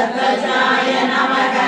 सर्वजाय नमः।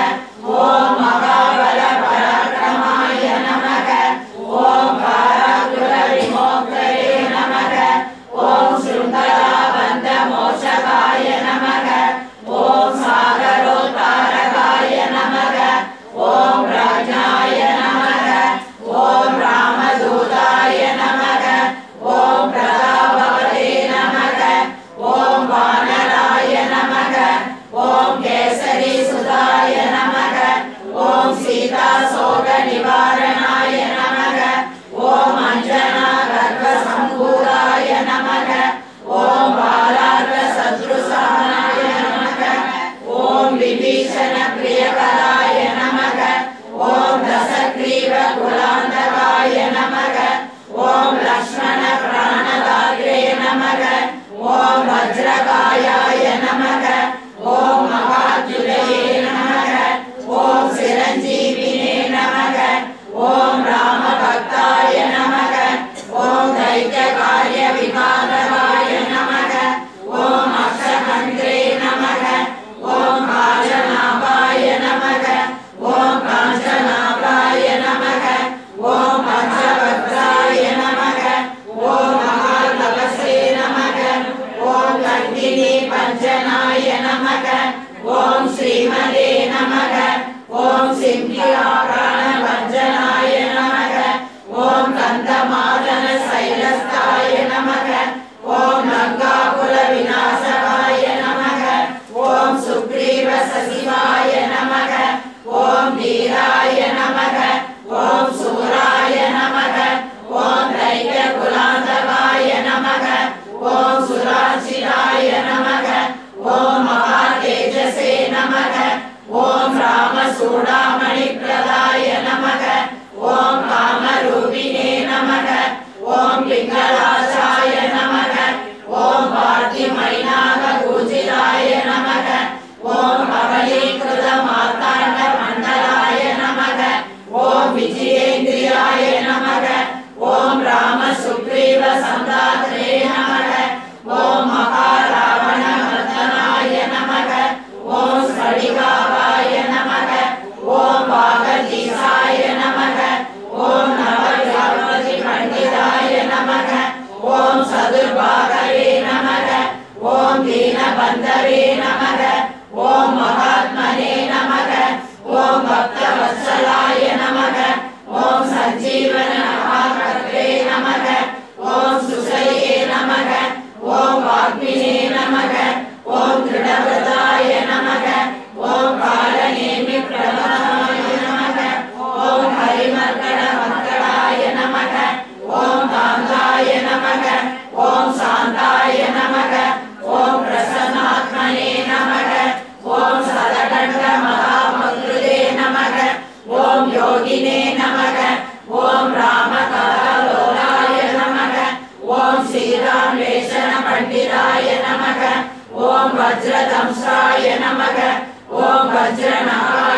ஸ்ரீமதே நமக ஓம் சிம்பியாரான வஞ்சனாய நமக ஓம் கந்தமாதன சைலஸ்தாய நமக ஓம் லங்காபுர விநாசகாய நமக ஓம் சுக்ரீவ சசிவாய நமக ஓம் நீராய ॐ महात्मने नमः। ॐ श्रीराय नमः। ॐ वज्रधंसाय नमः। ॐ वज्रनाय